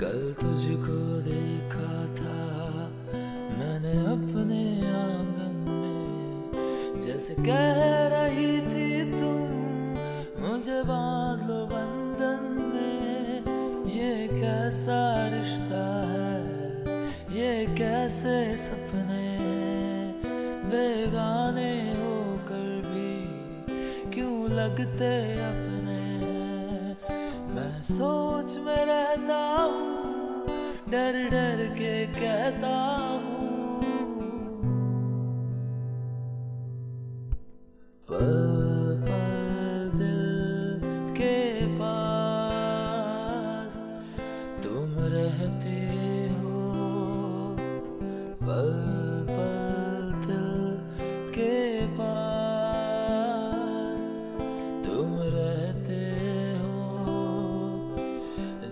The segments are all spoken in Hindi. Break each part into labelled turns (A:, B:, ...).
A: कल तुझको देखा था। मैंने अपने आँगन में जैसे कह रही थी तुम, मुझे बाँध लो बंधन में। ये कैसा रिश्ता है? ये कैसे सपने बेगाने होकर भी क्यों लगते अपने मैं सोच में रहता हूँ, डर डर के कहता हूँ। दिल के पास तुम रहते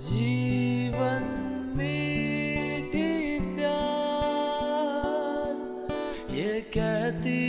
A: जीवन मीठी प्यास ये कहती